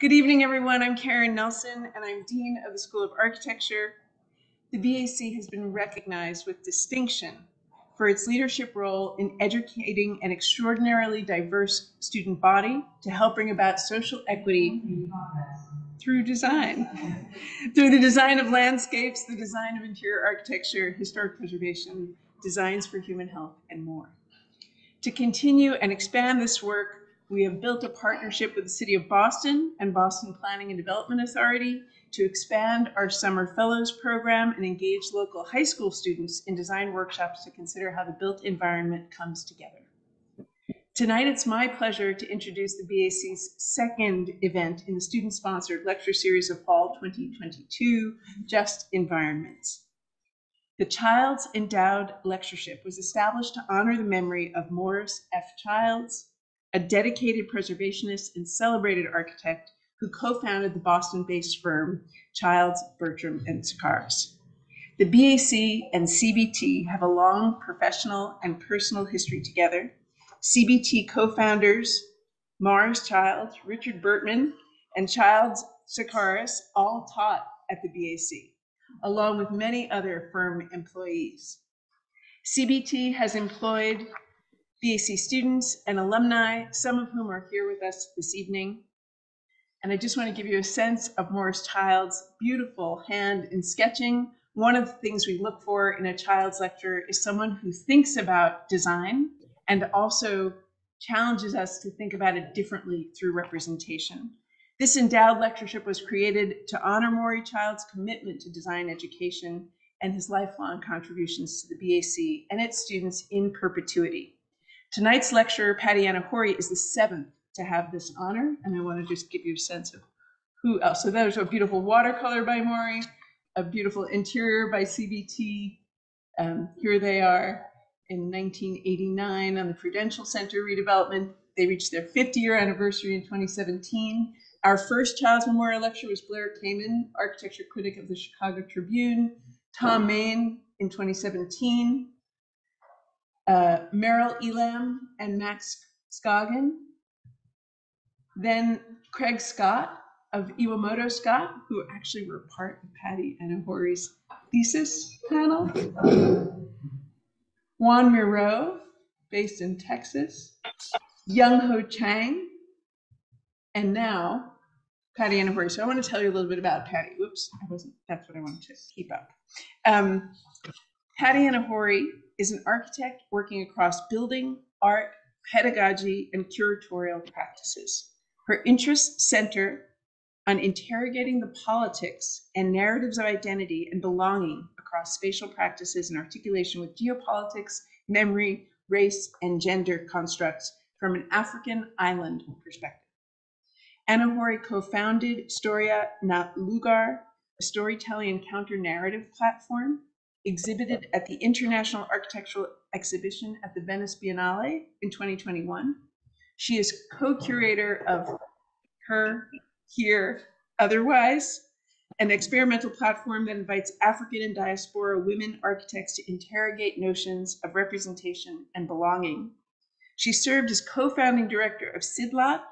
Good evening, everyone. I'm Karen Nelson, and I'm Dean of the School of Architecture. The BAC has been recognized with distinction for its leadership role in educating an extraordinarily diverse student body to help bring about social equity through design, through the design of landscapes, the design of interior architecture, historic preservation, designs for human health, and more. To continue and expand this work, we have built a partnership with the City of Boston and Boston Planning and Development Authority to expand our Summer Fellows program and engage local high school students in design workshops to consider how the built environment comes together. Tonight, it's my pleasure to introduce the BAC's second event in the student-sponsored lecture series of Fall 2022, Just Environments. The Childs Endowed Lectureship was established to honor the memory of Maurice F. Childs, a dedicated preservationist and celebrated architect who co-founded the Boston-based firm Childs, Bertman, and Tseckares. The BAC and CBT have a long professional and personal history together. CBT co-founders Maurice Childs, Richard Bertman, and Childs Tseckares all taught at the BAC, along with many other firm employees. CBT has employed BAC students and alumni, some of whom are here with us this evening. And I just want to give you a sense of Maurice Child's beautiful hand in sketching. One of the things we look for in a child's lecture is someone who thinks about design and also challenges us to think about it differently through representation. This endowed lectureship was created to honor Maury Child's commitment to design education and his lifelong contributions to the BAC and its students in perpetuity. Tonight's lecturer, Patty Anahory, is the seventh to have this honor, and I want to just give you a sense of who else. So there's a beautiful watercolor by Maury, a beautiful interior by CBT. Um, here they are in 1989 on the Prudential Center redevelopment. They reached their 50 year anniversary in 2017. Our first Child's Memorial Lecture was Blair Kamin, architecture critic of the Chicago Tribune, Thom Mayne in 2017 uh, Merrill Elam and Mack Scogin. Then Craig Scott of Iwamoto Scott, who actually were part of Patty Anahory's thesis panel. Juan Miro, based in Texas. Yung Ho Chang. And now Patty Anahory. So I want to tell you a little bit about Patty. Whoops, I wasn't, that's what I wanted to keep up. Um, Patty Anahory is an architect working across building, art, pedagogy, and curatorial practices. Her interests center on interrogating the politics and narratives of identity and belonging across spatial practices and articulation with geopolitics, memory, race, and gender constructs from an African island perspective. Anahory co-founded Storia na Lugar, a storytelling and counter-narrative platform exhibited at the International Architectural Exhibition at the Venice Biennale in 2021. She is co-curator of Her, Here, Otherwise, an experimental platform that invites African and diaspora women architects to interrogate notions of representation and belonging. She served as co-founding director of CIDLOT,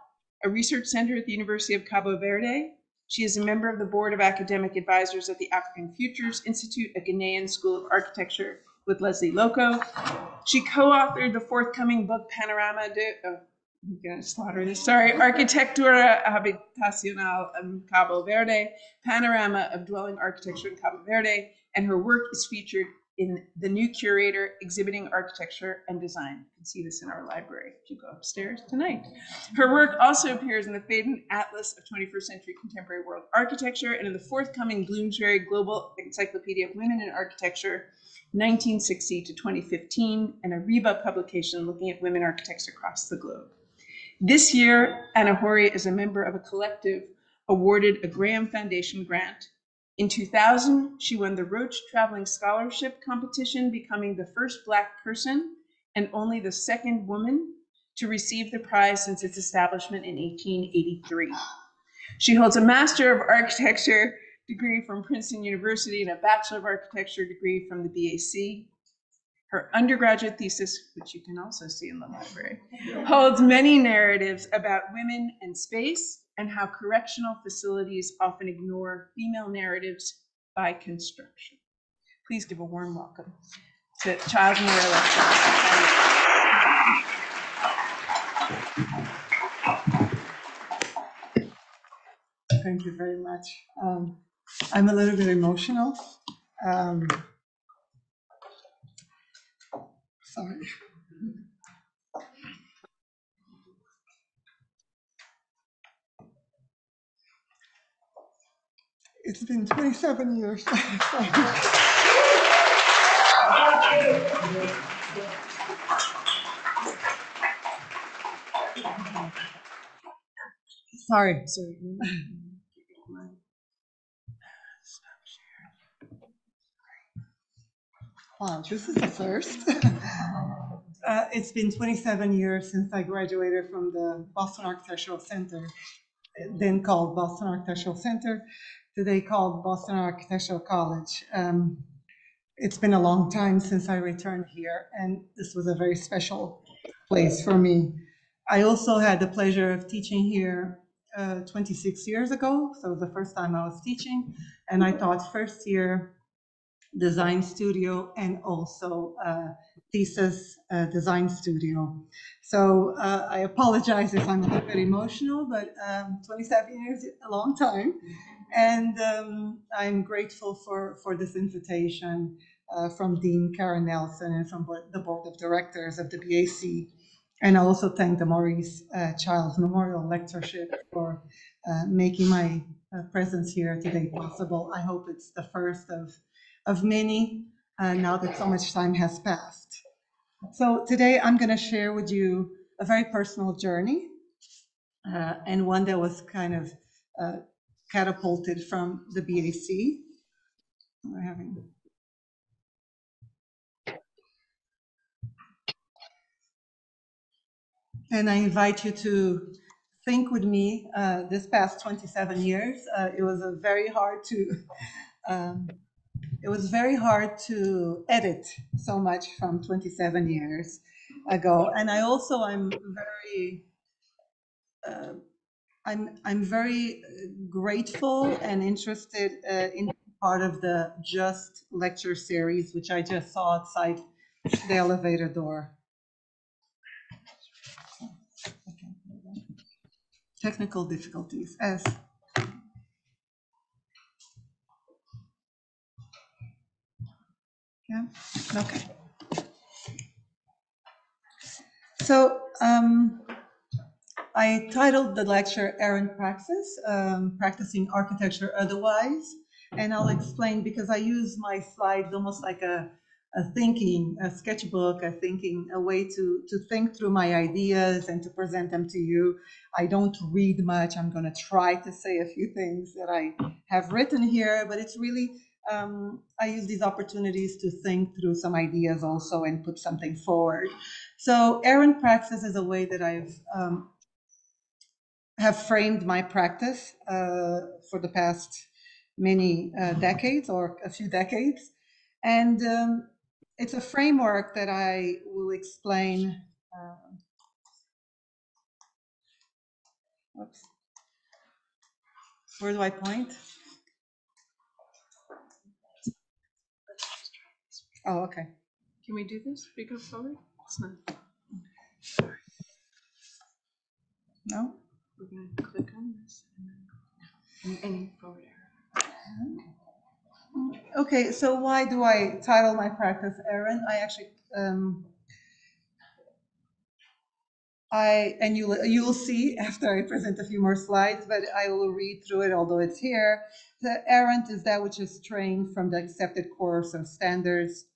a research center at the University of Cabo Verde, she is a member of the board of academic advisors at the African Futures Institute, a Ghanaian School of Architecture with Lesley Lokko. She co-authored the forthcoming book Panorama de, oh, I'm gonna slaughter this, sorry, Arquitectura Habitacional in Cabo Verde, Panorama of Dwelling Architecture in Cabo Verde, and her work is featured in the new curator exhibiting architecture and design. You can see this in our library if you go upstairs tonight. Her work also appears in the Phaidon Atlas of 21st Century Contemporary World Architecture and in the forthcoming Bloomsbury Global Encyclopedia of Women in Architecture 1960 to 2015, and a RIBA publication looking at women architects across the globe. This year, Anahory is a member of a collective awarded a Graham Foundation grant in 2000, she won the Rotch Traveling Scholarship Competition, becoming the first Black person and only the second woman to receive the prize since its establishment in 1883. She holds a Master of Architecture degree from Princeton University and a Bachelor of Architecture degree from the BAC. Her undergraduate thesis, which you can also see in the library, holds many narratives about women and space and how correctional facilities often ignore female narratives by construction. Please give a warm welcome to Child Lecturer. Thank you very much. Um, I'm a little bit emotional. Um, Sorry. It's been 27 years. Sorry. Sorry. Wow, this is the first. Uh, It's been 27 years since I graduated from the Boston Architectural Center, then called Boston Architectural Center, today called Boston Architectural College. Um, It's been a long time since I returned here, and this was a very special place for me. I also had the pleasure of teaching here uh, 26 years ago, so the first time I was teaching, and I taught first year design studio and also uh, thesis uh, design studio. So uh, I apologize if I'm a little bit emotional, but um, 27 years a long time. And um, I'm grateful for, for this invitation uh, from Dean Karen Nelson and from the board of directors of the BAC. And I also thank the Maurice uh, Childs Memorial Lectureship for uh, making my uh, presence here today possible. I hope it's the first of of many uh, now that so much time has passed. So today I'm going to share with you a very personal journey uh, and one that was kind of catapulted from the BAC. We're having. And I invite you to think with me uh, this past 27 years. Uh, it was a very hard to um, it was very hard to edit so much from 27 years ago. And I also I'm very uh, I'm I'm very grateful and interested uh, in part of the Just lecture series, which I just saw outside the elevator door. Technical difficulties as Yeah, okay. So um, I titled the lecture Errant Praxis, um, Practicing Architecture Otherwise. And I'll explain because I use my slides almost like a, a thinking, a sketchbook, a thinking, a way to, to think through my ideas and to present them to you. I don't read much. I'm going to try to say a few things that I have written here, but it's really um, I use these opportunities to think through some ideas also and put something forward. So errant praxis is a way that I've um, have framed my practice uh, for the past many uh, decades or a few decades. And um, it's a framework that I will explain. Uh, oops. Where do I point? Oh, okay. Can we do this? We go forward? It's not. No? We're going to click on this and then any forward. Okay, so why do I title my practice Errant? I actually, um, I, and you'll, you'll see after I present a few more slides, but I will read through it, although it's here. The errant is that which is straying from the accepted course of standards.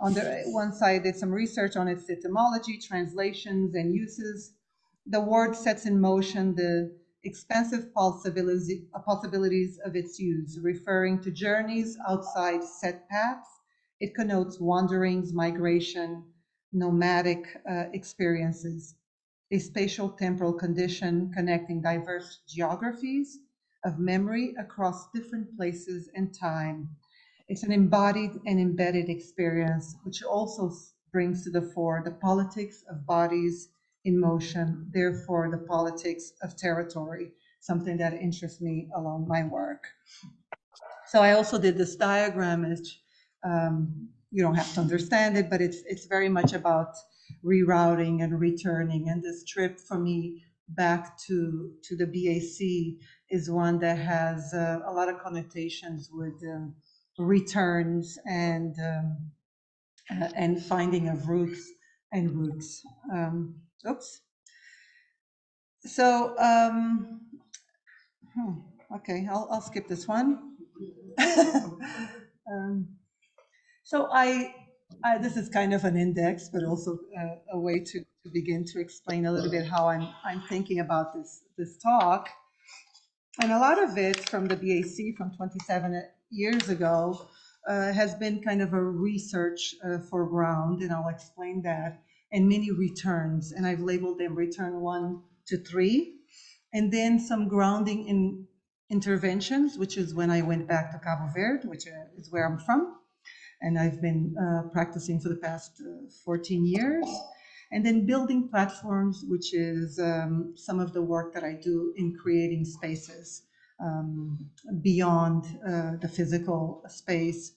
On the one side, there's some research on its etymology, translations, and uses. The word sets in motion the expansive possibilities, possibilities of its use, referring to journeys outside set paths. It connotes wanderings, migration, nomadic uh, experiences, a spatial temporal condition connecting diverse geographies of memory across different places and time. It's an embodied and embedded experience, which also brings to the fore the politics of bodies in motion, therefore, the politics of territory, something that interests me along my work. So I also did this diagram, which um, you don't have to understand it, but it's it's very much about rerouting and returning. And this trip for me back to to the BAC is one that has uh, a lot of connotations with um, returns and um, uh, and finding of roots and roots. Um, oops. So um, hmm, okay, I'll I'll skip this one. um, so I, I, this is kind of an index, but also a, a way to, to begin to explain a little bit how I'm I'm thinking about this this talk. And a lot of it from the BAC from 27 years ago uh, has been kind of a research uh, for ground, and I'll explain that, and many returns, and I've labeled them return one to three, and then some grounding in interventions, which is when I went back to Cabo Verde, which uh, is where I'm from, and I've been uh, practicing for the past uh, 14 years. And then building platforms, which is um, some of the work that I do in creating spaces um, beyond uh, the physical space,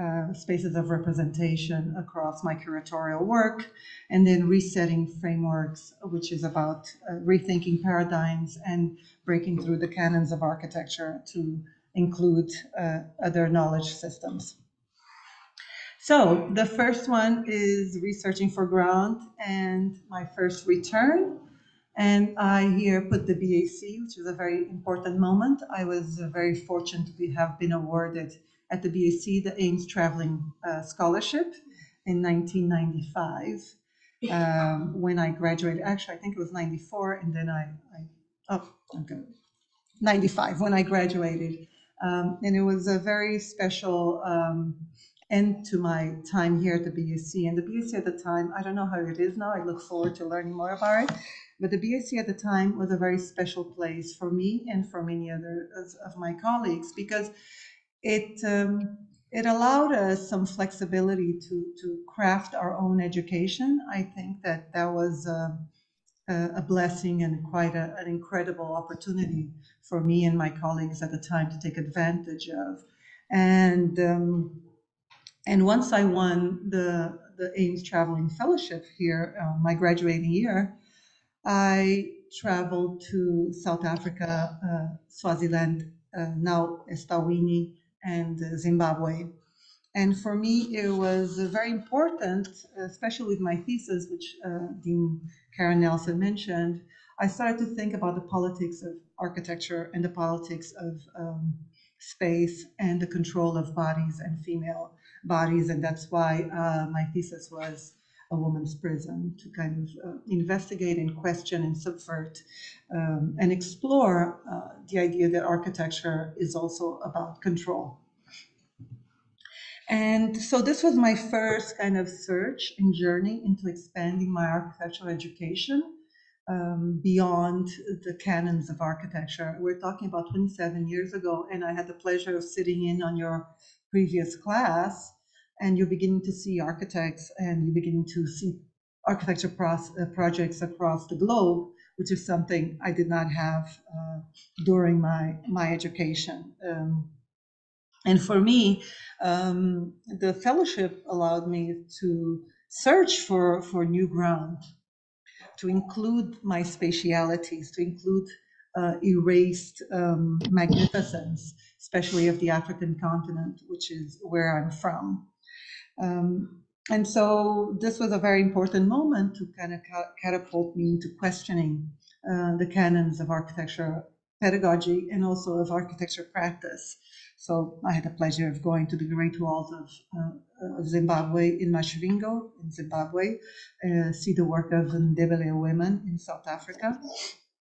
uh, spaces of representation across my curatorial work, and then resetting frameworks, which is about uh, rethinking paradigms and breaking through the canons of architecture to include uh, other knowledge systems. So the first one is researching for ground and my first return. And I here put the BAC, which is a very important moment. I was very fortunate to have been awarded at the BAC the Ames Traveling uh, Scholarship in 1995 um, when I graduated. Actually, I think it was 94, and then I, I oh, okay, 95 when I graduated. Um, and it was a very special um, end to my time here at the BAC. And the BAC at the time, I don't know how it is now. I look forward to learning more about it. But the BAC at the time was a very special place for me and for many other of my colleagues because it um, it allowed us some flexibility to to craft our own education. I think that that was. Um, a blessing and quite a, an incredible opportunity for me and my colleagues at the time to take advantage of. And um, and once I won the the Ames Traveling Fellowship here, uh, my graduating year, I traveled to South Africa, uh, Swaziland, uh, now Eswatini, and uh, Zimbabwe. And for me, it was very important, especially with my thesis, which uh, Dean Karen Nelson mentioned. I started to think about the politics of architecture and the politics of um, space and the control of bodies and female bodies, and that's why uh, my thesis was a woman's prison to kind of uh, investigate and question and subvert um, and explore uh, the idea that architecture is also about control. And so this was my first kind of search and journey into expanding my architectural education um, beyond the canons of architecture. We're talking about 27 years ago, and I had the pleasure of sitting in on your previous class and you're beginning to see architects and you're beginning to see architecture uh, projects across the globe, which is something I did not have uh, during my my education. Um, and for me, um, the fellowship allowed me to search for for new ground, to include my spatialities, to include uh, erased um, magnificence, especially of the African continent, which is where I'm from. Um, and so this was a very important moment to kind of catapult me into questioning uh, the canons of architecture pedagogy and also of architecture practice. So I had the pleasure of going to the Great Walls of uh, Zimbabwe in Masvingo, in Zimbabwe, uh, see the work of Ndebele women in South Africa,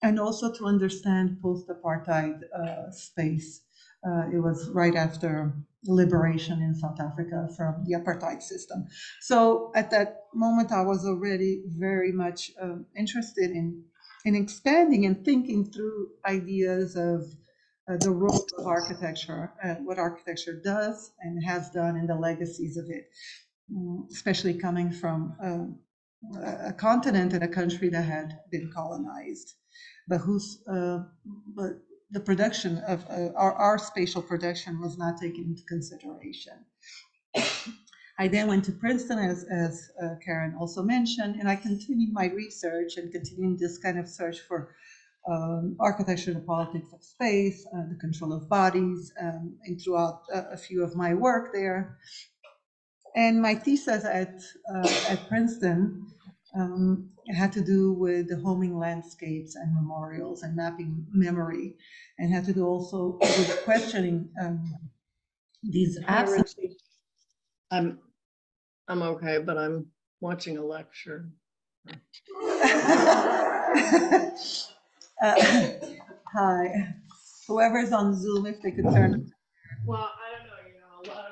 and also to understand post-apartheid uh, space. Uh, it was right after liberation in South Africa from the apartheid system. So at that moment, I was already very much uh, interested in in expanding and thinking through ideas of uh, the role of architecture, uh, what architecture does and has done, and the legacies of it, mm, especially coming from um, a continent and a country that had been colonized. but whose, uh, but the production of, uh, our, our spatial production was not taken into consideration. I then went to Princeton, as, as uh, Karen also mentioned, and I continued my research and continued this kind of search for um, architecture, the politics of space, uh, the control of bodies, um, and throughout a, a few of my work there. And my thesis at, uh, at Princeton um, had to do with the homing landscapes and memorials and mapping memory, and had to do also with questioning um, these Hi, absent. I'm, I'm okay, but I'm watching a lecture. Uh, Hi, whoever's on Zoom, if they could turn. Well, I don't know, you know, a lot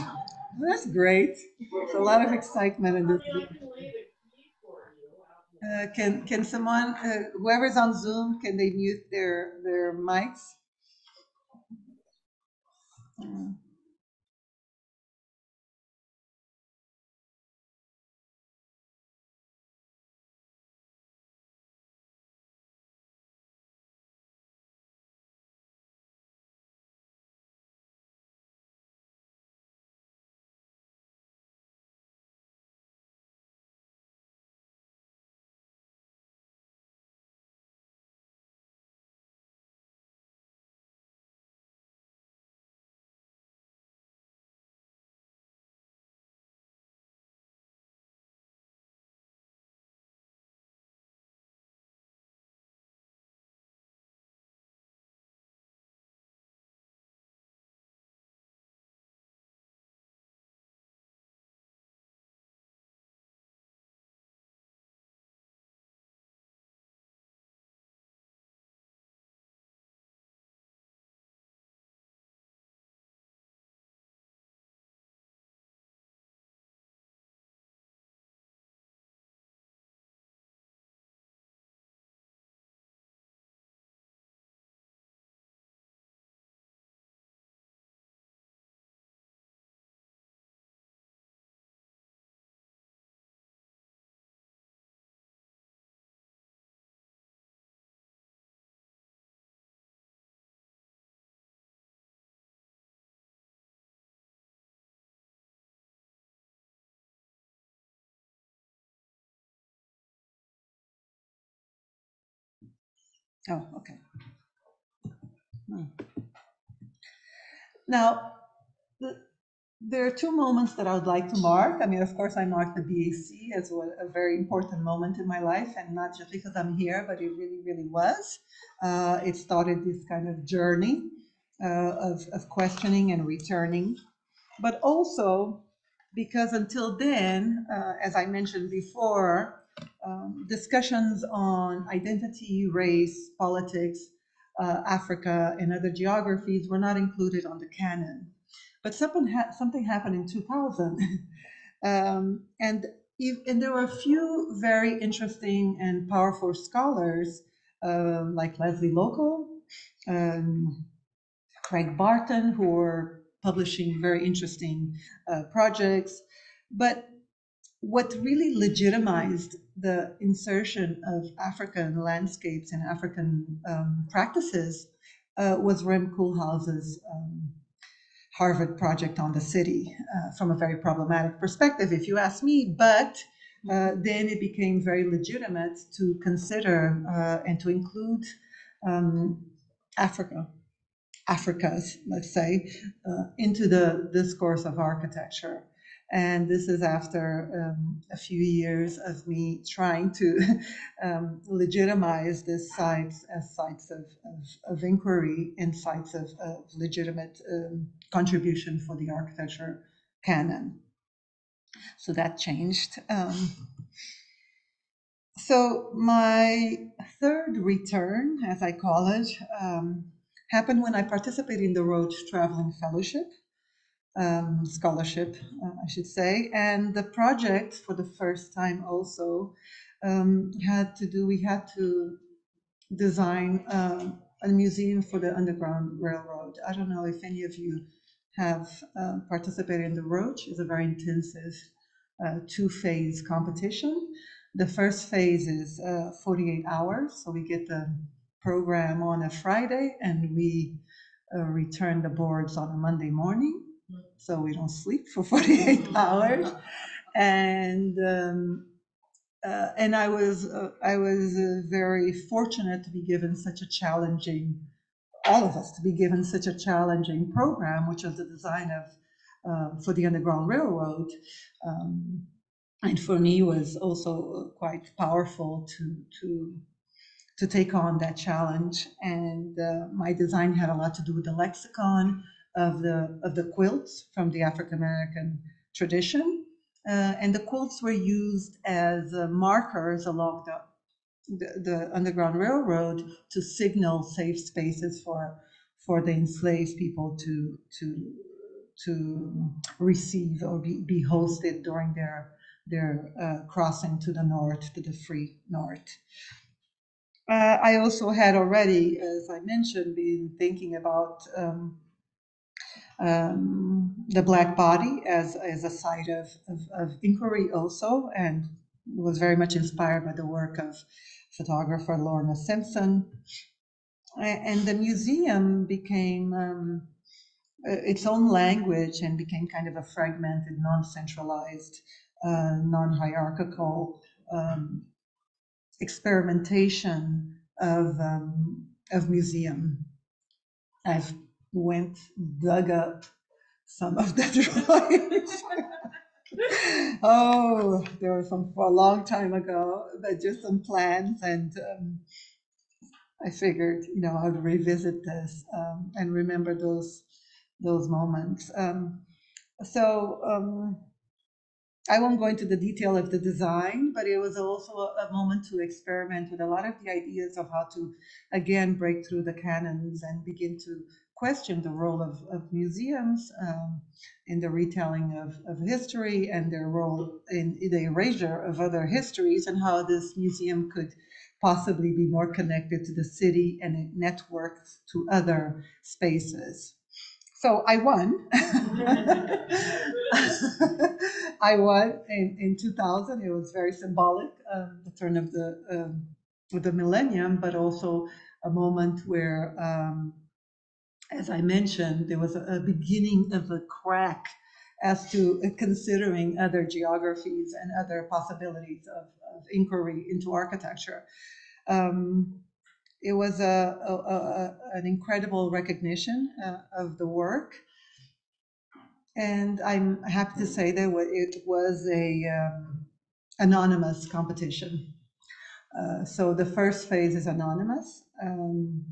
of. That's great. There's a lot of excitement in this. I mean, I can leave a key for you. Uh, Can, can someone, uh, whoever's on Zoom, can they mute their, their mics? Uh, Oh, okay. Hmm. Now, the- there are two moments that I would like to mark. I mean, of course, I mark the BAC as a a very important moment in my life, and not just because I'm here, but it really, really was. Uh, It started this kind of journey uh, of, of questioning and returning, but also because until then, uh, as I mentioned before, um, discussions on identity, race, politics, uh, Africa, and other geographies were not included on the canon. But something, ha- something happened in 2000. um, and, if, and there were a few very interesting and powerful scholars um, like Lesley Lokko, um, Craig Barton, who were publishing very interesting uh, projects. But what really legitimized the insertion of African landscapes and African um, practices uh, was Rem Koolhaas's um, Harvard project on the city uh, from a very problematic perspective, if you ask me. But uh, then it became very legitimate to consider uh, and to include um, Africa, Africa's, let's say, uh, into the discourse of architecture. And this is after um, a few years of me trying to um, legitimize these sites as sites of, of, of inquiry and sites of, of legitimate um, contribution for the architecture canon. So that changed. Um, so my third return, as I call it, um, happened when I participated in the Rotch Traveling Fellowship um, scholarship, uh, I should say. And the project, for the first time, also um, had to do. We had to design um, a museum for the Underground Railroad. I don't know if any of you have uh, participated in the Rotch. It's a very intensive uh, two-phase competition. The first phase is uh, 48 hours, so we get the program on a Friday and we uh, return the boards on a Monday morning, so we don't sleep for 48 hours. And um, uh, and I was uh, I was uh, very fortunate to be given such a challenging, all of us to be given such a challenging program, which was the design of uh, for the Underground Railroad. Um, and for me was also quite powerful to to to take on that challenge. And uh, my design had a lot to do with the lexicon of the of the quilts from the African American tradition. Uh, and the quilts were used as uh, markers along the, the, the Underground Railroad to signal safe spaces for for the enslaved people to to to receive or be, be hosted during their their uh, crossing to the north, to the free north. Uh, I also had already, as I mentioned, been thinking about um, um, the black body as, as a site of, of, of, inquiry also, and was very much inspired by the work of photographer Lorna Simpson. And the museum became um, its own language and became kind of a fragmented, non-centralized uh, non-hierarchical um, experimentation of, um, of museum. I've went, dug up some of the drawings. oh, there were some for a long time ago, but just some plans and um, I figured, you know, I would revisit this um, and remember those those moments. Um, so um, I won't go into the detail of the design, but it was also a, moment to experiment with a lot of the ideas of how to, again, break through the canons and begin to question the role of, of museums um, in the retelling of, of history and their role in the erasure of other histories and how this museum could possibly be more connected to the city and it networks to other spaces. So I won. I won in, in 2000. It was very symbolic, um, the turn of the um, the millennium, but also a moment where, um, as I mentioned, there was a, a, beginning of a crack as to considering other geographies and other possibilities of, of inquiry into architecture. Um, it was a, a, a an incredible recognition uh, of the work. And I'm happy to say that it was a um, anonymous competition. Uh, so the first phase is anonymous. Um,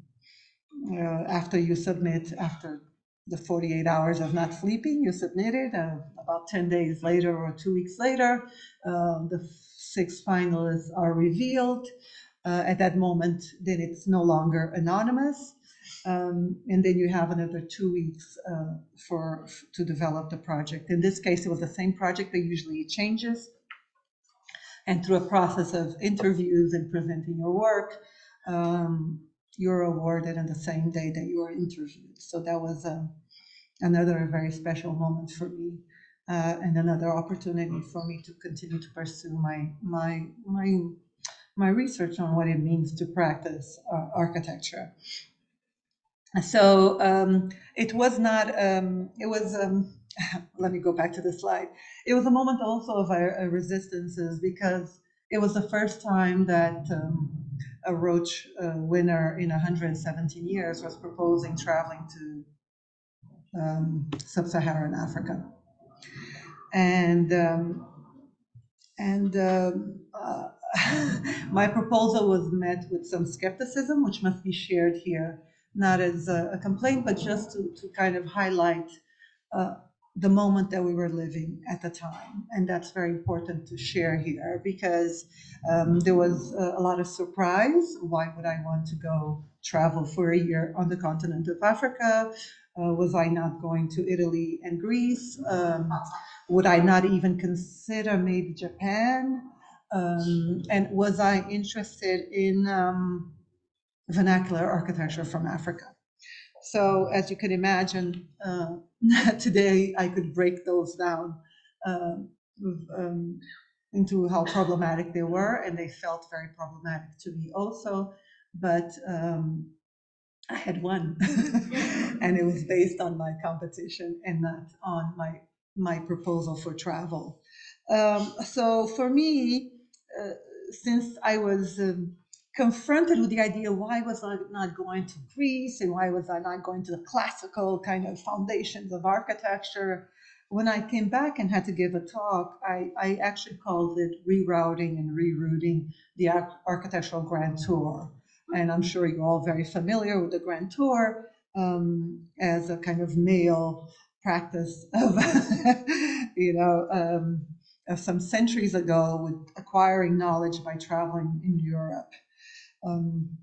uh, after you submit, after the 48 hours of not sleeping, you submit it. Uh, about 10 days later or two weeks later, uh, the six finalists are revealed uh, at that moment, then it's no longer anonymous. Um, and then you have another two weeks uh, for to develop the project. In this case, it was the same project, but usually it changes. And through a process of interviews and presenting your work, um, you're awarded on the same day that you are interviewed. So that was uh, another very special moment for me. Uh, and another opportunity for me to continue to pursue my my my my research on what it means to practice uh, architecture. So um, it was not, um, it was, um, let me go back to the slide. It was a moment also of our, our resistances because it was the first time that um, a Rotch uh, winner in 117 years was proposing traveling to um, sub-Saharan Africa. And, um, and uh, my proposal was met with some skepticism, which must be shared here, not as a, a complaint, but just to, to kind of highlight uh, the moment that we were living at the time. And that's very important to share here because um, there was a, lot of surprise. Why would I want to go travel for a year on the continent of Africa? Uh, was I not going to Italy and Greece? Um, would I not even consider maybe Japan? Um, and was I interested in um, vernacular architecture from Africa? So as you can imagine, uh, today I could break those down uh, um, into how problematic they were, and they felt very problematic to me also. But um, I had one, and it was based on my competition and not on my my proposal for travel. Um, so for me, uh, since I was um, confronted with the idea, why was I not going to Greece and why was I not going to the classical kind of foundations of architecture? When I came back and had to give a talk, I, I actually called it rerouting and rerouting the architectural grand tour. And I'm sure you're all very familiar with the grand tour um, as a kind of male practice of, you know, um, some centuries ago with acquiring knowledge by traveling in Europe. Um,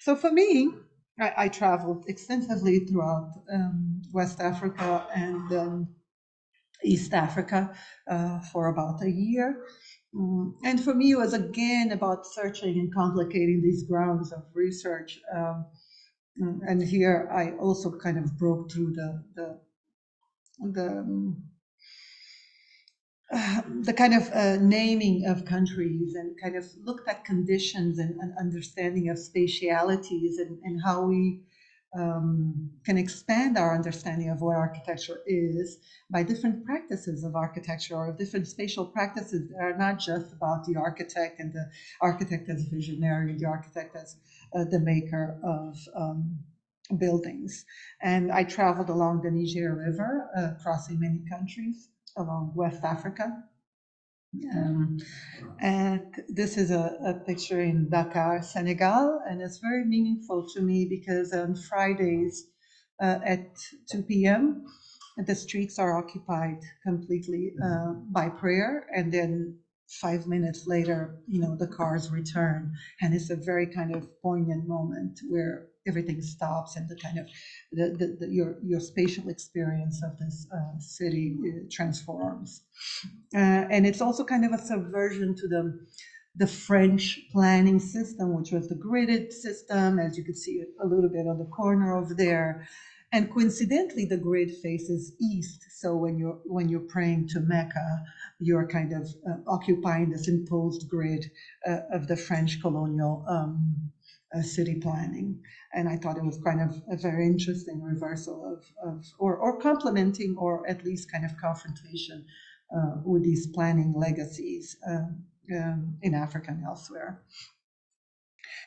so for me, I, I traveled extensively throughout um, West Africa and um, East Africa uh, for about a year. Mm, and for me, it was again about searching and complicating these grounds of research. Um, mm, and here I also kind of broke through the the the um, the kind of uh, naming of countries and kind of looked at conditions and, and understanding of spatialities and, and how we um, can expand our understanding of what architecture is by different practices of architecture or different spatial practices that are not just about the architect and the architect as visionary, the architect as uh, the maker of um, buildings. And I traveled along the Niger River, uh, crossing many countries along West Africa. Um, and this is a, a picture in Dakar, Senegal, and it's very meaningful to me because on Fridays uh, at 2 p.m., the streets are occupied completely uh, by prayer, and then five minutes later, you know, the cars return, and it's a very kind of poignant moment where everything stops and the kind of the, the, the your your spatial experience of this uh, city uh, transforms, uh, and it's also kind of a subversion to the the French planning system, which was the gridded system, as you can see a little bit on the corner over there. And coincidentally, the grid faces east. So when you're when you're praying to Mecca, you're kind of uh, occupying this imposed grid uh, of the French colonial um, uh, city planning. And I thought it was kind of a very interesting reversal of, of or, or complementing or at least kind of confrontation uh, with these planning legacies um, um, in Africa and elsewhere.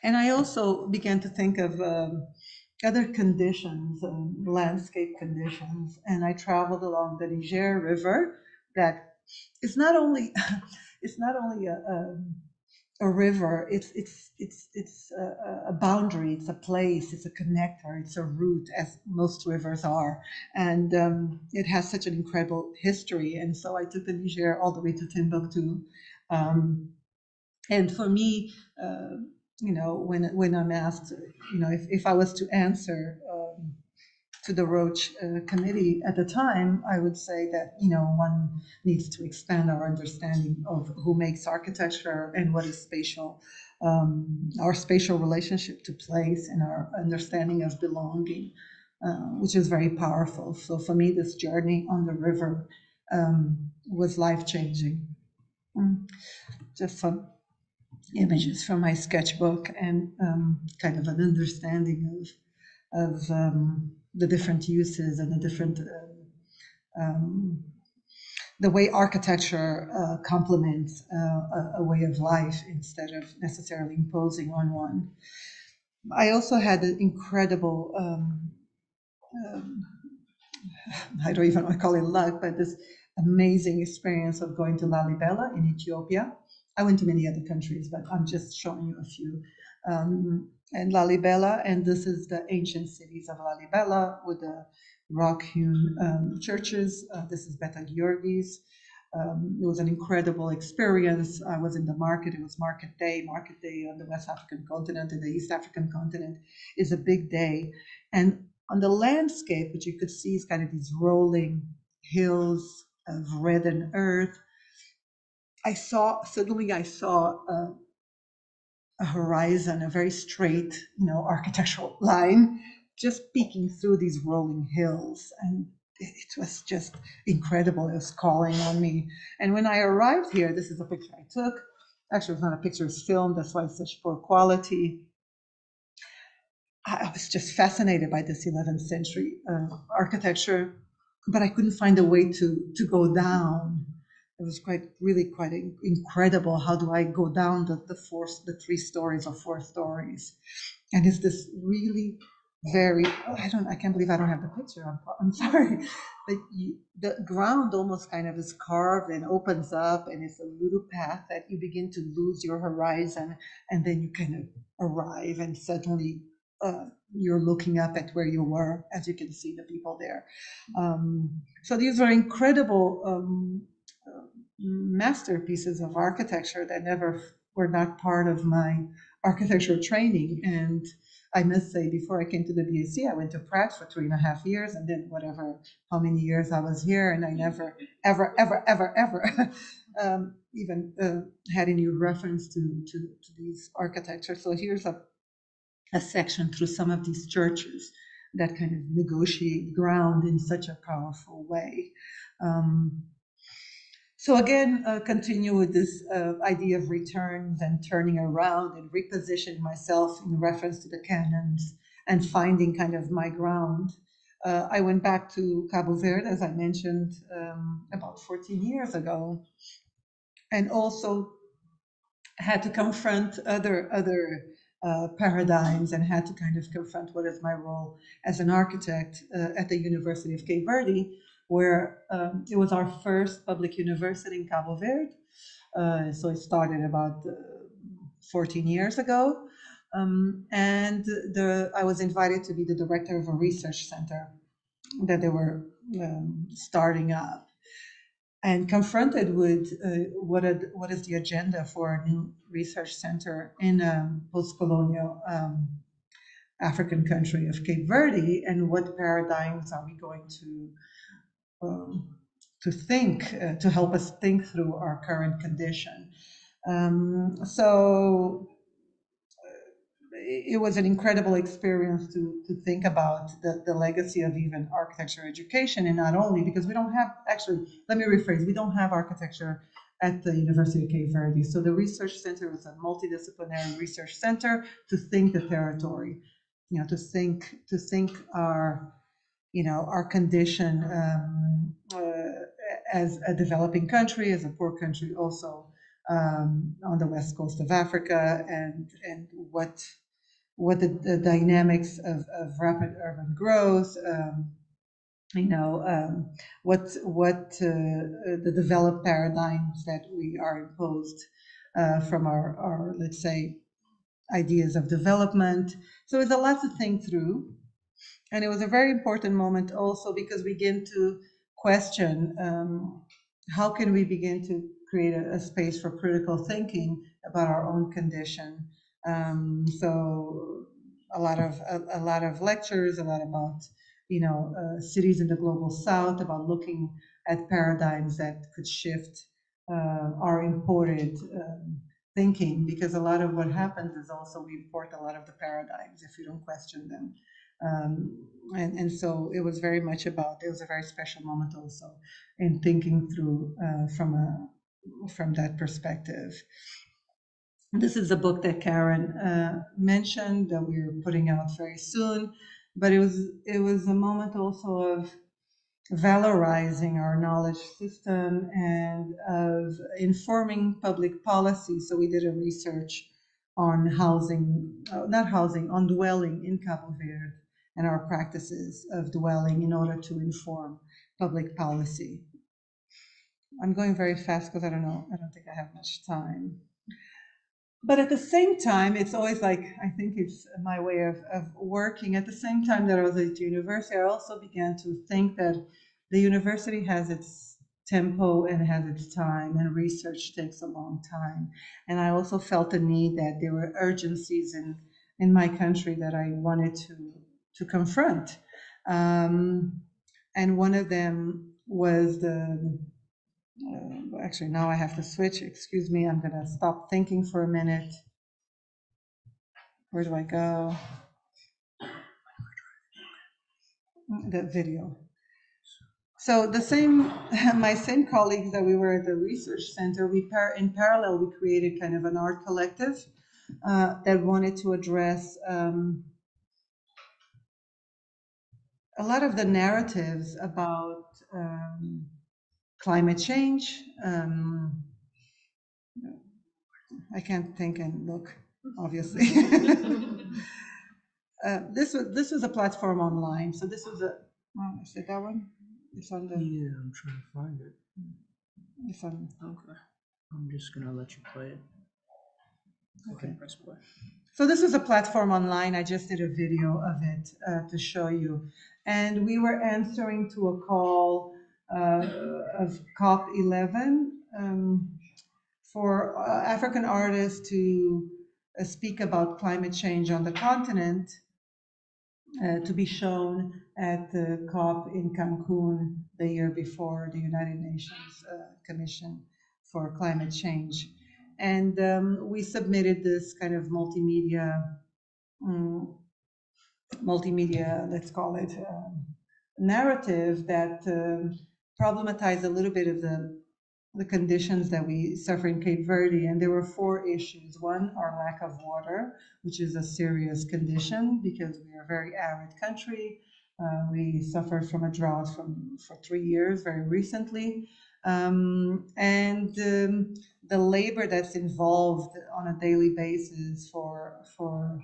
And I also began to think of um, other conditions, um, landscape conditions, and I traveled along the Niger River that is not only it's not only a, a a river it's it's it's it's a, a, boundary it's a place it's a connector it's a route as most rivers are. And um, it has such an incredible history. And so i took the niger all the way to timbuktu. Um, and for me uh, you know when when i'm asked you know if, if i was to answer to the Rotch uh, committee at the time, I would say that you know one needs to expand our understanding of who makes architecture and what is spatial, um, our spatial relationship to place and our understanding of belonging, uh, which is very powerful. So for me, this journey on the river um, was life changing. Mm. Just some images from my sketchbook and um, kind of an understanding of of um, the different uses and the different um, um, the way architecture uh, complements uh, a, a, way of life instead of necessarily imposing on one. I also had an incredible, um, um, I don't even want to call it luck, but this amazing experience of going to Lalibela in Ethiopia. I went to many other countries, but I'm just showing you a few. Um, and Lalibela, and this is the ancient cities of Lalibela with the rock-hewn um, churches. Uh, this is Beta Georgis. Um, it was an incredible experience. I was in the market. It was market day. Market day on the West African continent and the East African continent is a big day. And on the landscape, which you could see is kind of these rolling hills of red and earth. I saw suddenly I saw uh, a horizon, a very straight, you know, architectural line, just peeking through these rolling hills. And it was just incredible. It was calling on me. And when I arrived here, this is a picture I took. Actually, it's not a picture, it's filmed. That's why it's such poor quality. I I was just fascinated by this 11th century uh, architecture, but I couldn't find a way to, to go down. It was quite, really quite incredible. How do I go down the, the four, the three stories or four stories? And it's this really very, I don't, I can't believe I don't have the picture. I'm, I'm sorry. But you, the ground almost kind of is carved and opens up, and it's a little path that you begin to lose your horizon, and then you kind of arrive, and suddenly uh, you're looking up at where you were, as you can see the people there. Um, so these are incredible um, masterpieces of architecture that never were not part of my architectural training. And I must say, before I came to the BAC, I went to Pratt for three and a half years, and then whatever, how many years I was here, and I never, ever, ever, ever, ever um, even uh, had any reference to, to, to these architecture. So here's a a section through some of these churches that kind of negotiate ground in such a powerful way. Um, so again, uh, continue with this uh, idea of returns and turning around and repositioning myself in reference to the canons and finding kind of my ground. Uh, I went back to Cabo Verde, as I mentioned, um, about 14 years ago, and also had to confront other other uh, paradigms and had to kind of confront what is my role as an architect uh, at the University of Cape Verde, where um, it was our first public university in Cabo Verde. Uh, so it started about uh, 14 years ago. Um, and the, I was invited to be the director of a research center that they were um, starting up and confronted with uh, what, what is the agenda for a new research center in a post-colonial um, African country of Cape Verde, and what paradigms are we going to um, to think uh, to help us think through our current condition. Um, so it was an incredible experience to, to think about the, the legacy of even architecture education and not only because we don't have actually let me rephrase we don't have architecture at the university of cape verde so the research center was a multidisciplinary research center to think the territory you know to think to think our you know our condition um, uh, as a developing country as a poor country also um, on the west coast of africa and and what what the, the dynamics of, of rapid urban growth, um, you know, um, what what uh, the developed paradigms that we are imposed uh, from our, our, let's say, ideas of development. So it's a lot to think through. And it was a very important moment also because we begin to question um, how can we begin to create a, a space for critical thinking about our own condition um, so a lot of a, a, lot of lectures, a lot about you know uh, cities in the global south, about looking at paradigms that could shift uh, our imported um, thinking, because a lot of what happens is also we import a lot of the paradigms if we don't question them. Um, and, and so it was very much about it was a very special moment also in thinking through uh, from a from that perspective. This is a book that Karen uh, mentioned that we're putting out very soon, but it was it was a moment also of valorizing our knowledge system and of informing public policy. So we did a research on housing, uh, not housing, on dwelling in Cabo Verde and our practices of dwelling in order to inform public policy. I'm going very fast because I don't know, I don't think I have much time but at the same time, it's always like I think it's my way of, of working. At the same time that I was at university, I also began to think that the university has its tempo and has its time, and research takes a long time. And I also felt the need that there were urgencies in in my country that I wanted to to confront. Um, and one of them was the uh, actually, now I have to switch. Excuse me, I'm going to stop thinking for a minute. Where do I go? That video. So the same, my same colleagues that we were at the research center, we par, in parallel, we created kind of an art collective uh, that wanted to address um, a lot of the narratives about um, climate change. Um, I can't think and look, obviously. uh, this was this was a platform online, so this was a. Oh, is it that one? It's on the. Yeah, I'm trying to find it. It's on. Okay. I'm just gonna let you play it. Go ahead, press play. So this was a platform online. I just did a video of it uh, to show you, and we were answering to a call uh, of COP 11 um, for uh, African artists to uh, speak about climate change on the continent, uh, to be shown at the COP in Cancun the year before the United Nations uh, Commission for Climate Change. And um, we submitted this kind of multimedia, um, multimedia, let's call it, um, narrative that um, problematized a little bit of the the conditions that we suffer in Cape Verde, and there were four issues. One, our lack of water, which is a serious condition because we are a very arid country. Uh, we suffered from a drought from for three years, very recently, um, and um, the labor that's involved on a daily basis for for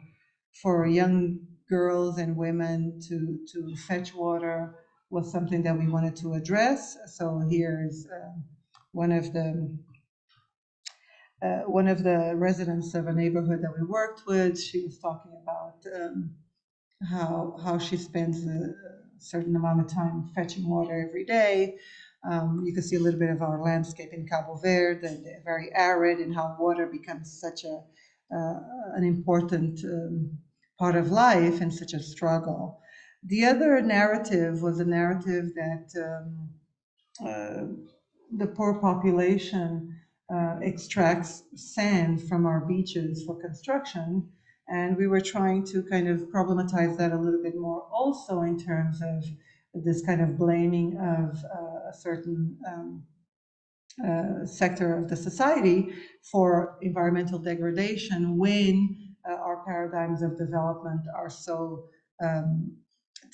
for young girls and women to to fetch water was something that we wanted to address. So here is. Um, one of the uh, one of the residents of a neighborhood that we worked with, she was talking about um, how how she spends a certain amount of time fetching water every day. Um, you can see a little bit of our landscape in Cabo Verde, very arid, and how water becomes such a uh, an important um, part of life and such a struggle. The other narrative was a narrative that um, uh, the poor population uh, extracts sand from our beaches for construction. And we were trying to kind of problematize that a little bit more also in terms of this kind of blaming of uh, a certain um, uh, sector of the society for environmental degradation when uh, our paradigms of development are so um,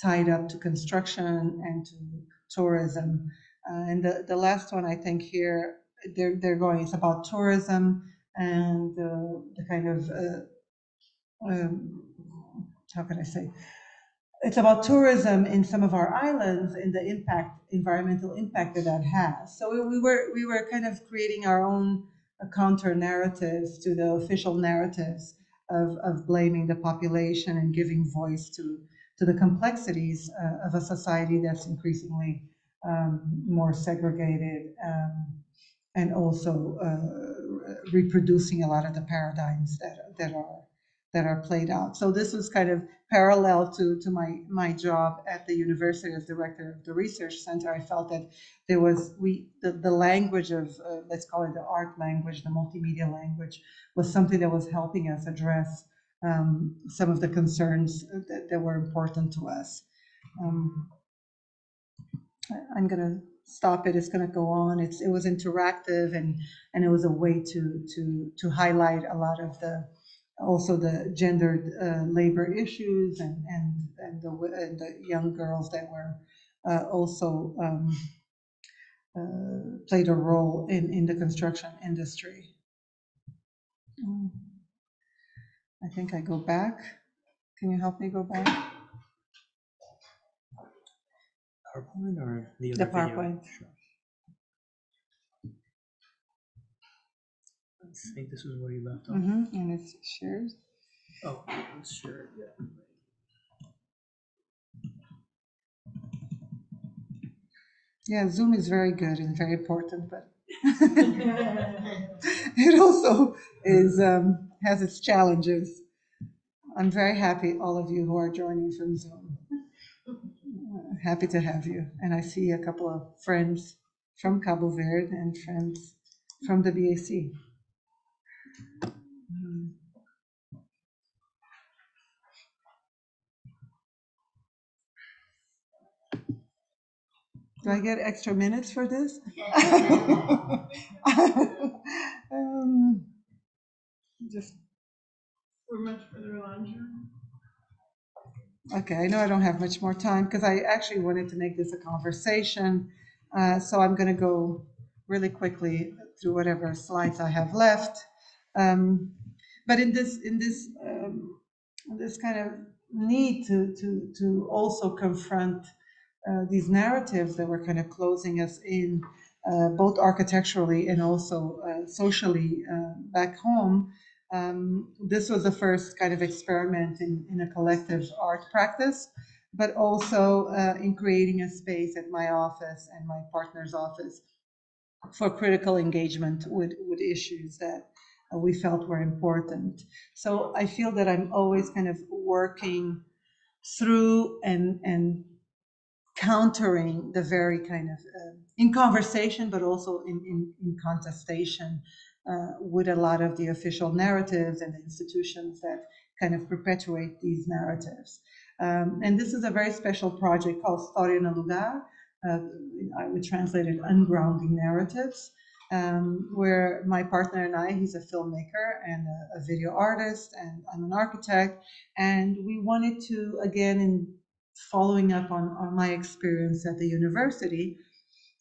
tied up to construction and to tourism. Uh, and the, the last one, I think here, they're, they're going, it's about tourism and uh, the kind of, uh, um, how can I say? It's about tourism in some of our islands and the impact, environmental impact that that has. So we, we were, we were kind of creating our own uh, counter narratives to the official narratives of, of blaming the population and giving voice to, to the complexities uh, of a society that's increasingly um, more segregated um, and also uh, reproducing a lot of the paradigms that, that are that are played out. So this was kind of parallel to, to my, my job at the university as director of the research center. I felt that there was, we, the, the language of, uh, let's call it the art language, the multimedia language, was something that was helping us address um, some of the concerns that, that were important to us. Um, I'm gonna stop it. It's gonna go on. It's it was interactive and and it was a way to to to highlight a lot of the also the gendered uh, labor issues and and and the and the young girls that were uh, also um, uh, played a role in in the construction industry. I think I go back. Can you help me go back? PowerPoint or the The? PowerPoint. Sure. Think this is where you left off. hmm And it's shared. Oh, let's yeah. Yeah, Zoom is very good and very important, but it also is um, has its challenges. I'm very happy all of you who are joining from Zoom. Uh, Happy to have you, and I see a couple of friends from Cabo Verde and friends from the BAC. Mm. Do I get extra minutes for this? Um, Just, We're much further along, okay, I know I don't have much more time because I actually wanted to make this a conversation. Uh, So I'm going to go really quickly through whatever slides I have left. Um, But in this, in this, um, this kind of need to, to, to also confront uh, these narratives that were kind of closing us in, uh, both architecturally and also uh, socially uh, back home. Um, this was the first kind of experiment in, in a collective art practice, but also uh, in creating a space at my office and my partner's office for critical engagement with, with issues that we felt were important. So I feel that I'm always kind of working through and, and countering the very kind of, uh, in conversation, but also in, in, in contestation uh, with a lot of the official narratives and the institutions that kind of perpetuate these narratives. Um, and this is a very special project called Storia no Lugar. Uh, I would translate it Ungrounding Narratives, um, where my partner and I, he's a filmmaker and a, a video artist, and I'm an architect. And we wanted to, again, in following up on, on my experience at the university,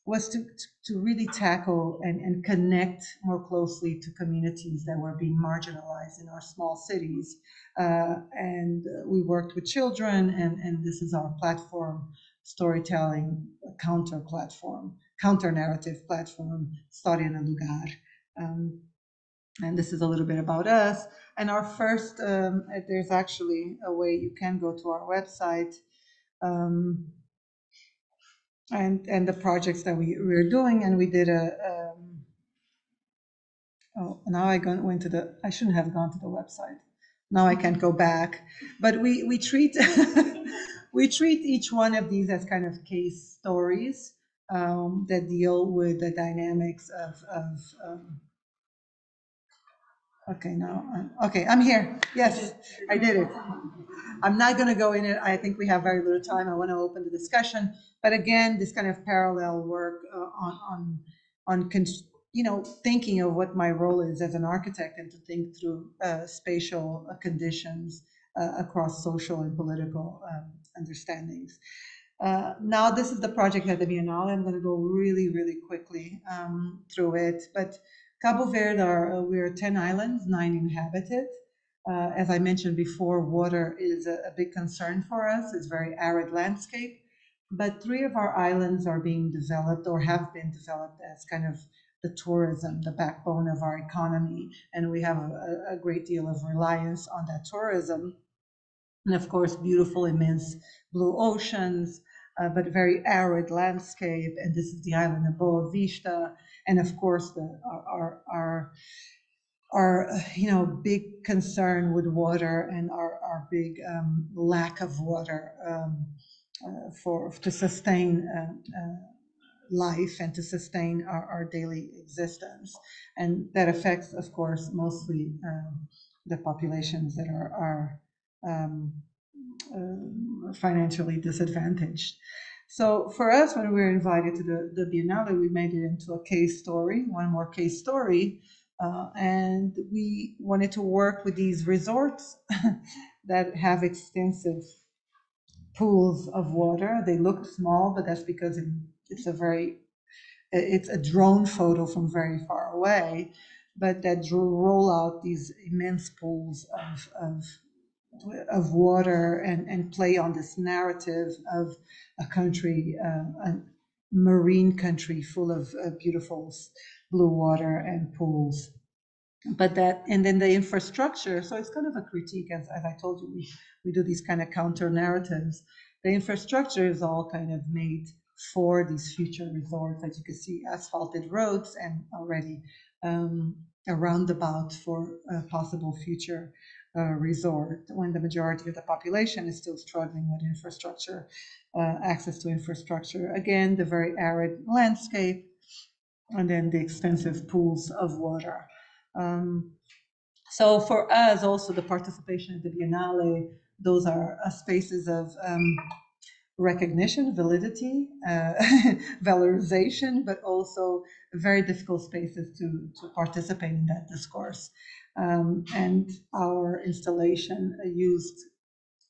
was to, to really tackle and, and connect more closely to communities that were being marginalized in our small cities. Uh, and we worked with children, and, and this is our platform, storytelling counter platform, counter narrative platform, Storia no Lugar. Um, and this is a little bit about us. And our first, um, there's actually a way you can go to our website. Um, and and the projects that we we're doing and we did a um, oh now i went to the i shouldn't have gone to the website now i can't go back but we we treat we treat each one of these as kind of case stories um, that deal with the dynamics of of um, okay now I'm, okay i'm here. Yes i did it. I'm not going to go in it. I think we have very little time. I want to open the discussion. But again, this kind of parallel work uh, on, on, on, you know, thinking of what my role is as an architect and to think through uh, spatial uh, conditions uh, across social and political um, understandings. Uh, now, this is the project at the Biennale. I'm going to go really, really quickly um, through it. But Cabo Verde, are, uh, we're 10 islands, nine inhabited. as I mentioned before, water is a, a big concern for us. It's very arid landscape but three of our islands are being developed or have been developed as kind of the tourism, the backbone of our economy, and we have a, a great deal of reliance on that tourism. And of course, beautiful, immense blue oceans, uh, but a very arid landscape. And this is the island of Boa Vista, and of course, the our our, our our you know big concern with water and our our big um, lack of water. Um, uh, for to sustain uh, uh, life and to sustain our, our daily existence. And that affects, of course, mostly um, the populations that are, are um, uh, financially disadvantaged. So for us, when we were invited to the, the Biennale, we made it into a case story, one more case story. Uh, and we wanted to work with these resorts that have extensive pools of water. They look small, but that's because it, it's a very it's a drone photo from very far away, but that roll out these immense pools of of of water and, and play on this narrative of a country, uh, a marine country full of uh, beautiful blue water and pools. But that, and then the infrastructure, so it's kind of a critique, as, as I told you, we, we do these kind of counter narratives. The infrastructure is all kind of made for these future resorts, as you can see, asphalted roads and already um, a roundabout for a possible future uh, resort when the majority of the population is still struggling with infrastructure, uh, access to infrastructure. Again, the very arid landscape, and then the extensive pools of water. Um, so for us, also the participation at the Biennale, those are uh, spaces of um, recognition, validity, uh, valorization, but also very difficult spaces to, to participate in that discourse. Um, and our installation used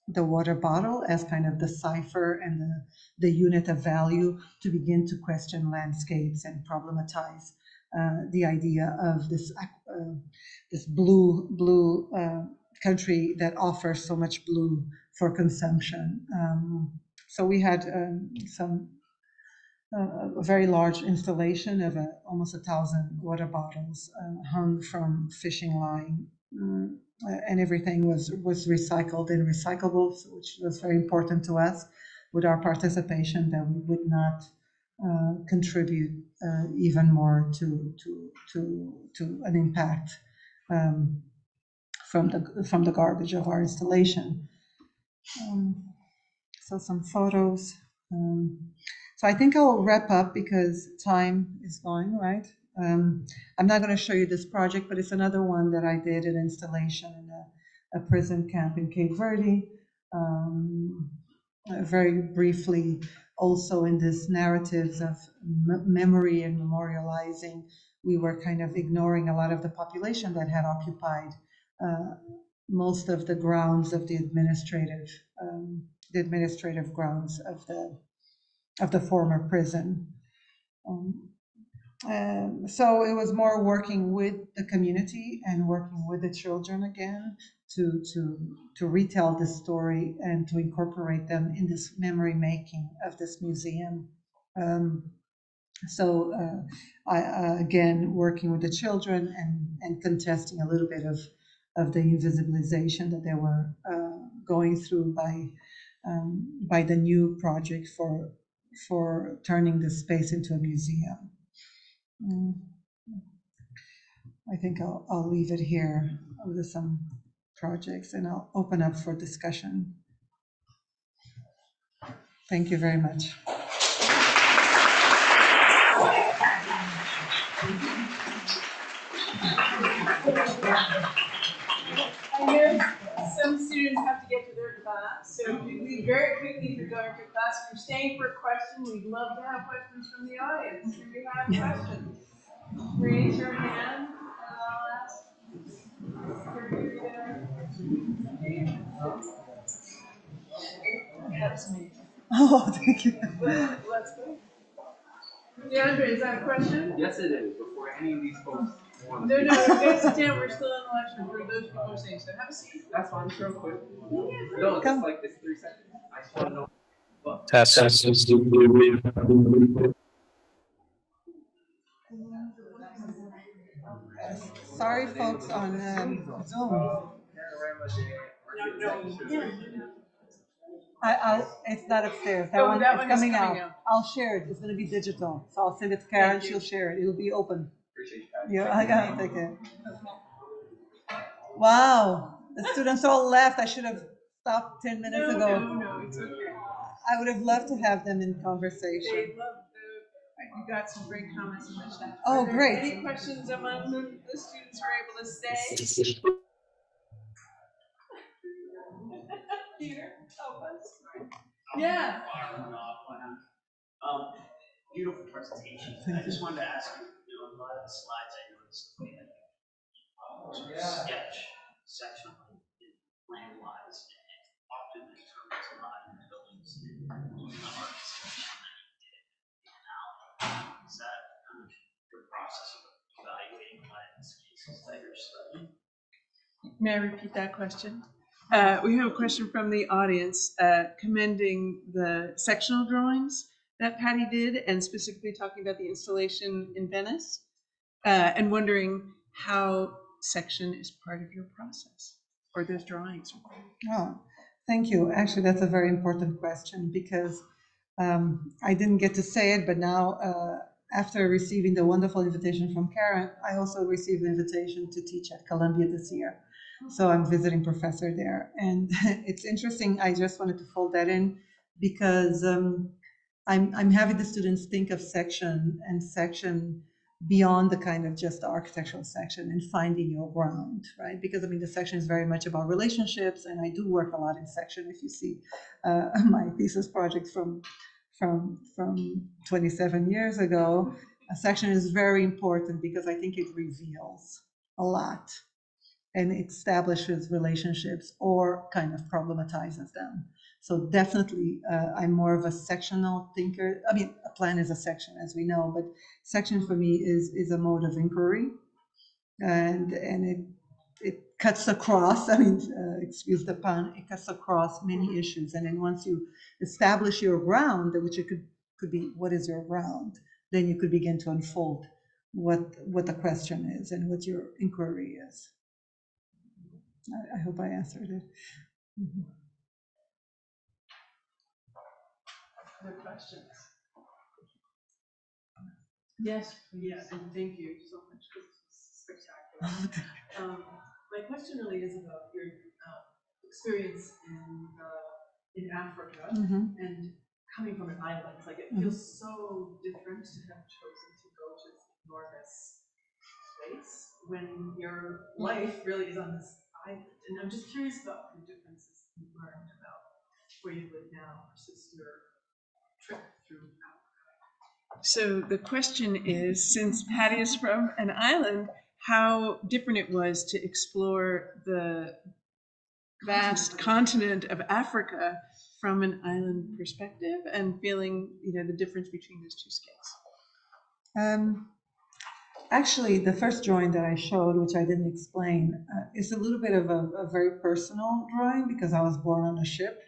the water bottle as kind of the cipher and the, the unit of value to begin to question landscapes and problematize uh, the idea of this uh, this blue blue uh, country that offers so much blue for consumption. Um, so we had um, some a very large installation of a, almost a thousand water bottles uh, hung from fishing line. Mm, uh, and everything was was recycled and recyclables, which was very important to us. With our participation, that we would not uh, contribute uh, even more to to to to an impact um, from the from the garbage of our installation. Um, so some photos. Um, so I think I'll wrap up because time is going right. Um, I'm not going to show you this project, but it's another one that I did an installation in a, a prison camp in Cape Verde. Um, very briefly, also in this narratives of memory and memorializing, we were kind of ignoring a lot of the population that had occupied uh, most of the grounds of the administrative, um, the administrative grounds of the of the former prison. Um, um, so it was more working with the community and working with the children again to to to retell this story and to incorporate them in this memory making of this museum. Um, so uh, I uh, again working with the children and and contesting a little bit of of the invisibilization that they were uh, going through by um, by the new project for for turning this space into a museum. Mm. I think I'll, I'll leave it here with some projects and I'll open up for discussion. Thank you very much. I know some students have to get to their class, so if you leave very quickly to go into class, if you're staying for a question, we'd love to have questions from the audience. Do we have questions? Raise your hand and I'll ask. That's me. Oh, thank you. Let's go. DeAndre, is that a question? Yes, it is, before any of these folks want No, no, you guys we're still in lecture for those people who are saying, so have a seat. That's fine, sure, quick. Yeah, No, Come. it's like, it's three seconds. I just want to know. Well, Test. Sorry, folks on um, Zoom. I, I'll, it's not upstairs. That Oh, one, that it's one is coming coming out. out. I'll share it. It's gonna be digital. So I'll send it to Karen. She'll share it. It'll be open. Appreciate you guys. Yeah, I gotta take it. Wow, the students all left. I should have stopped ten minutes No, ago. no, no, it's okay. I would have loved to have them in conversation. They love the, you got some great comments in the chat. Oh, Are there great. Any questions among the, the students who are able to stay? Peter, help us. Yeah. Um, beautiful presentation. I just wanted to ask you, you know, a lot of the slides I noticed the way that you sort of sketch sectionally and plan wise and often in terms of a lot of the buildings and the architecture that you did in Allen. Is that kind of the process of evaluating what spaces that you're studying? May I repeat that question? Uh, we have a question from the audience, uh, commending the sectional drawings that Patty did and specifically talking about the installation in Venice. Uh, and wondering how section is part of your process or those drawings. Oh, thank you. Actually, that's a very important question because um, I didn't get to say it, but now, uh, after receiving the wonderful invitation from Karen, I also received an invitation to teach at Columbia this year. So I'm visiting professor there. And it's interesting. I just wanted to fold that in because um, I'm, I'm having the students think of section and section beyond the kind of just the architectural section and finding your ground, right? Because I mean, the section is very much about relationships, and I do work a lot in section. If you see uh, my thesis project from from from 27 years ago, a section is very important because I think it reveals a lot and establishes relationships or kind of problematizes them. So definitely, uh, I'm more of a sectional thinker. I mean, a plan is a section, as we know, but section for me is is a mode of inquiry, and and it it cuts across. I mean, uh, excuse the pun. It cuts across many issues, and then once you establish your ground, which it could could be what is your ground, then you could begin to unfold what what the question is and what your inquiry is. I, I hope I answered it. Mhm. Other questions? Yes, yes, and thank you so much, this was spectacular. Um, my question really is about your, um, experience in, uh, in Africa Mhm. and coming from an island, like it Mhm. feels so different to have chosen to go to this enormous place when your life really is on this island. And I'm just curious about the differences you learned about where you live now versus your trip through So the question is, since Patty is from an island, how different it was to explore the vast continent of Africa from an island perspective and feeling, you know, the difference between those two scales. Um, actually, the first drawing that I showed, which I didn't explain, uh, is a little bit of a, a very personal drawing because I was born on a ship.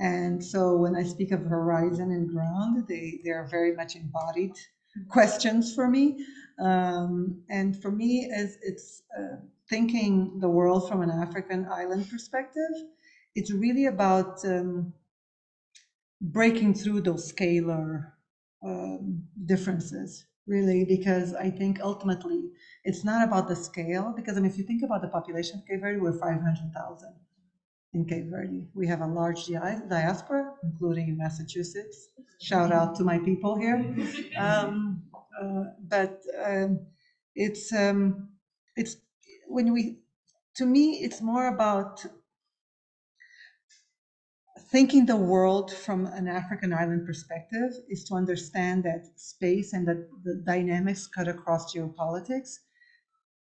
And so when I speak of horizon and ground, they, they are very much embodied questions for me. Um, and for me, as it's uh, thinking the world from an African island perspective, it's really about um, breaking through those scalar um, differences, really, because I think ultimately it's not about the scale. Because I mean, if you think about the population of Cape Verde, we're 500,000 in Cape Verde. We have a large dia- diaspora, including in Massachusetts. Shout out to my people here. Um, uh, but um, it's um, it's when we to me it's more about thinking the world from an African island perspective is to understand that space and that the dynamics cut across geopolitics,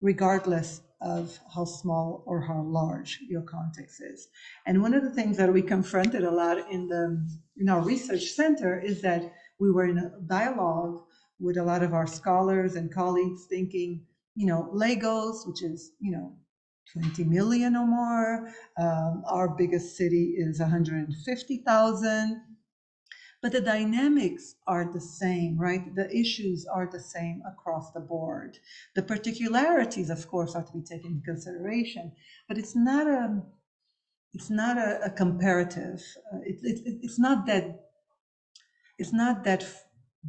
regardless of how small or how large your context is. And one of the things that we confronted a lot in the in our research center is that we were in a dialogue with a lot of our scholars and colleagues thinking, you know, Lagos, which is, you know, 20 million or more. Um, our biggest city is 150,000. But the dynamics are the same, right? The issues are the same across the board. The particularities, of course, are to be taken into consideration, but it's not a it's not a, a comparative. Uh, it, it, it- it's not that it's not that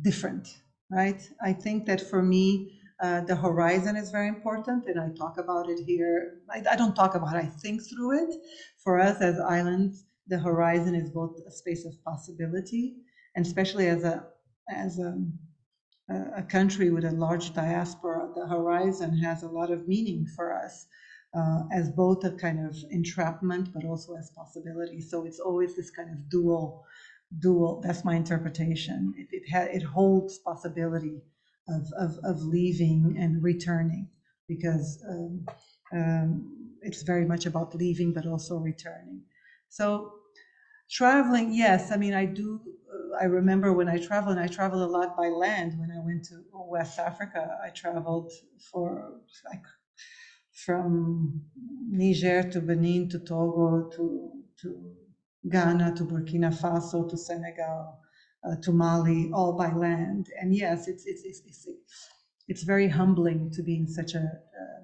different, right? I think that for me, uh, the horizon is very important, and I talk about it here. I, I don't talk about it, I think through it. For us as islands, the horizon is both a space of possibility, and especially as a as a, a- country with a large diaspora, the horizon has a lot of meaning for us uh, as both a kind of entrapment, but also as possibility. So it's always this kind of dual dual. That's my interpretation. It it, ha- it holds possibility of, of of leaving and returning because um, um, it's very much about leaving, but also returning. So traveling, yes. I mean, I do. I remember when I traveled, and I traveled a lot by land. When I went to West Africa, I traveled for like from Niger to Benin to Togo to to Ghana to Burkina Faso to Senegal uh, to Mali, all by land. And yes, it's it's it's it's, it's very humbling to be in such a, uh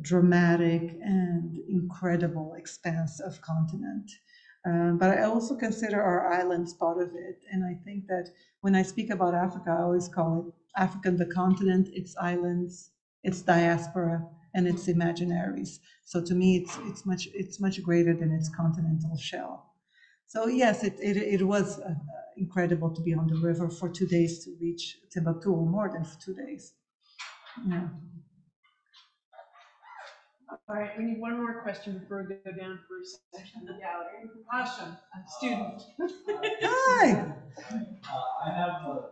dramatic and incredible expanse of continent. Um, but I also consider our islands part of it, and I think that when I speak about Africa, I always call it African the continent, its islands, its diaspora, and its imaginaries. So to me, it's it's much it's much greater than its continental shell. So yes, it it, it was uh, incredible to be on the river for two days to reach Timbuktu, or more than for two days. Yeah. All right, we need one more question before we go down for a session. of the gallery. Hashim, a student. Hi. Uh, I have a question.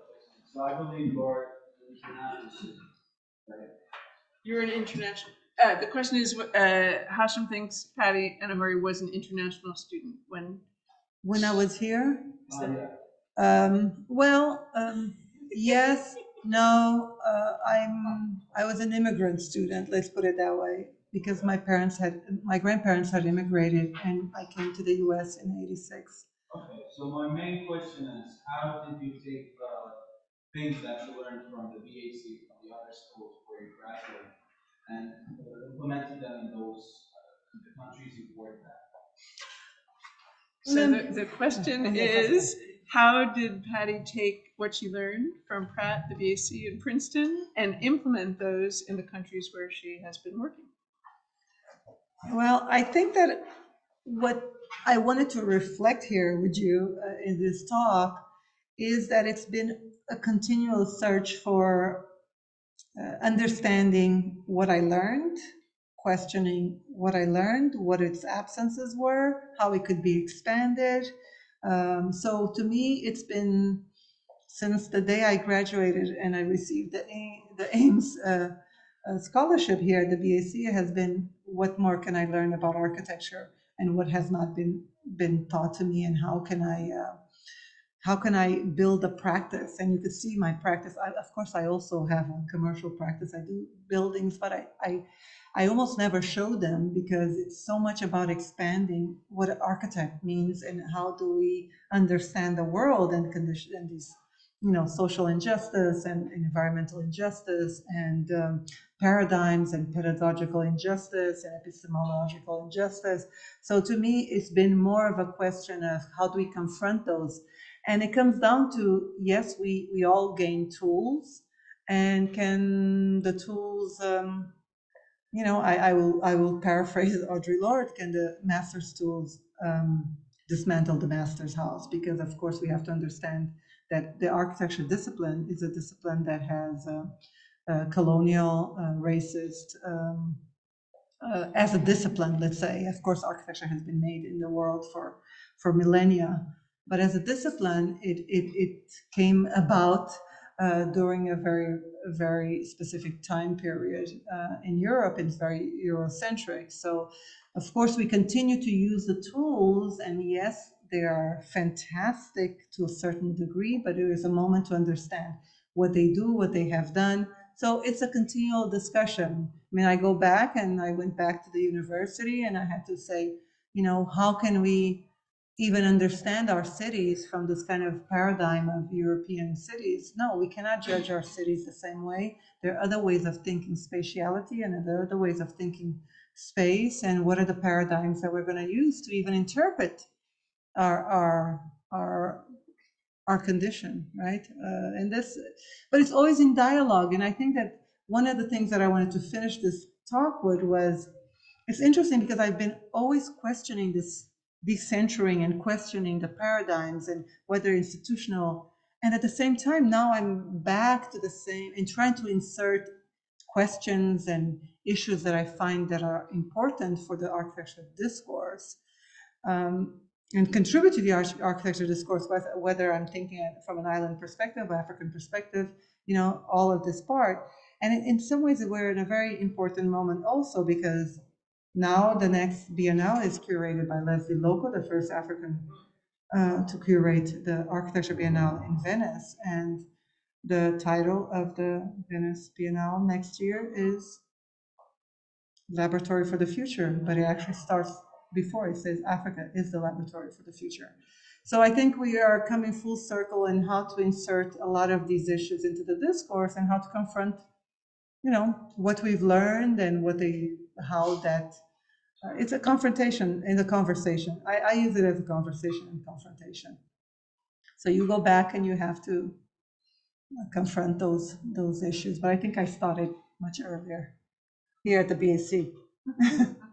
So I believe you're an international student, right? You're an international, uh, the question is, uh, Hashim thinks Patty Anahory was an international student when, When I was here, Uh, yeah. Um, well, um, yes, no, uh, I'm, I was an immigrant student, let's put it that way, because my parents had, my grandparents had immigrated and I came to the US in eighty-six. Okay, so my main question is, how did you take the things that you learned from the BAC, from the other schools where you graduated, and uh, implemented them in those, uh, the countries you've worked at? so the, the question is, how did Patty take what she learned from Pratt, the BAC and Princeton, and implement those in the countries where she has been working? Well, I think that what I wanted to reflect here with you uh, in this talk is that it's been a continual search for uh, understanding what I learned, questioning what I learned, what its absences were, how it could be expanded. Um, so to me, it's been since the day I graduated and I received the, A- the Ames uh, uh, scholarship here at the BAC has been what more can I learn about architecture and what has not been been taught to me and how can I uh, how can I build a practice? And you could see my practice. I, of course I also have a commercial practice. I do buildings but I, I I almost never show them because it's so much about expanding what architect means and how do we understand the world and condition and these you know social injustice and environmental injustice and um, paradigms and pedagogical injustice and epistemological injustice. So to me, it's been more of a question of how do we confront those? And it comes down to yes, we we all gain tools, and can the tools, um, you know, I, I will I will paraphrase Audre Lorde, can the master's tools um, dismantle the master's house? Because of course we have to understand that the architecture discipline is a discipline that has. Uh, uh, colonial, uh, racist, um, as a discipline, let's say. Of course, architecture has been made in the world for, for millennia, but as a discipline, it, it, it came about uh, during a very, very specific time period. Uh, in Europe, it's very Eurocentric. So, of course, we continue to use the tools, and yes, they are fantastic to a certain degree, but there is a moment to understand what they do, what they have done. So it's a continual discussion. I mean, I go back and I went back to the university and I had to say, you know, how can we even understand our cities from this kind of paradigm of European cities? No, we cannot judge our cities the same way. There are other ways of thinking spatiality and there are other ways of thinking space and what are the paradigms that we're going to use to even interpret our, our, our our condition, right? Uh, and this, but it's always in dialogue. And I think that one of the things that I wanted to finish this talk with was, it's interesting because I've been always questioning this decentering and questioning the paradigms and whether institutional. And at the same time, now I'm back to the same and trying to insert questions and issues that I find that are important for the architecture discourse. Um, and contribute to the arch- architecture discourse, whether, whether I'm thinking from an island perspective, African perspective, you know, all of this part. And in, in some ways, we're in a very important moment also because now the next Biennale is curated by Lesley Lokko, the first African uh, to curate the Architecture Biennale in Venice. And the title of the Venice Biennale next year is Laboratory for the Future, but it actually starts before it says Africa is the laboratory for the future. So I think we are coming full circle in how to insert a lot of these issues into the discourse and how to confront, you know, what we've learned and what they, how that, uh, it's a confrontation in the conversation. I, I use it as a conversation and confrontation. So you go back and you have to uh, confront those those issues. But I think I started much earlier here at the BAC.